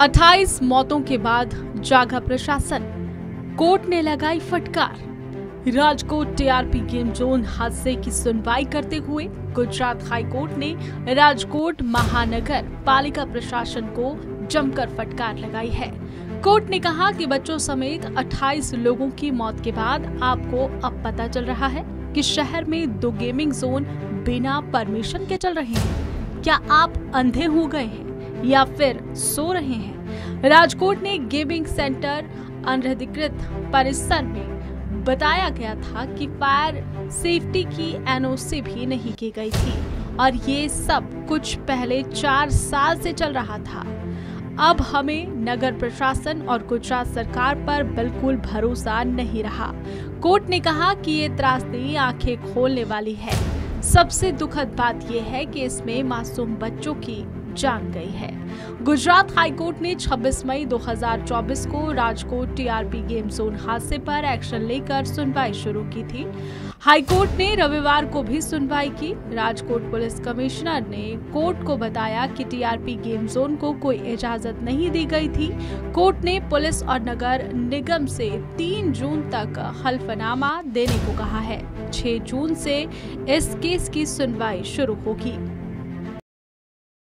28 मौतों के बाद जागा प्रशासन। कोर्ट ने लगाई फटकार। राजकोट टीआरपी गेम जोन हादसे की सुनवाई करते हुए गुजरात हाई कोर्ट ने राजकोट महानगर पालिका प्रशासन को जमकर फटकार लगाई है। कोर्ट ने कहा कि बच्चों समेत 28 लोगों की मौत के बाद आपको अब पता चल रहा है कि शहर में दो गेमिंग जोन बिना परमिशन के चल रहे हैं। क्या आप अंधे हो गए हैं? या फिर सो रहे हैं। राजकोट ने गेमिंग सेंटर अनधिकृत परिसर में बताया गया था कि फायर सेफ्टी की एनओसी भी नहीं की गई थी, और ये सब कुछ पहले चार साल से चल रहा था। अब हमें नगर प्रशासन और गुजरात सरकार पर बिल्कुल भरोसा नहीं रहा। कोर्ट ने कहा कि ये त्रासदी आँखें खोलने वाली है। सबसे दुखद बात यह है कि इसमें मासूम बच्चों की जान गई है। गुजरात हाईकोर्ट ने 26 मई 2024 को राजकोट टीआरपी गेम जोन हादसे पर एक्शन लेकर सुनवाई शुरू की थी। हाईकोर्ट ने रविवार को भी सुनवाई की। राजकोट पुलिस कमिश्नर ने कोर्ट को बताया कि टीआरपी गेम जोन को कोई इजाज़त नहीं दी गई थी। कोर्ट ने पुलिस और नगर निगम से 3 जून तक हल्फनामा देने को कहा है। 6 जून से इस केस की सुनवाई शुरू होगी।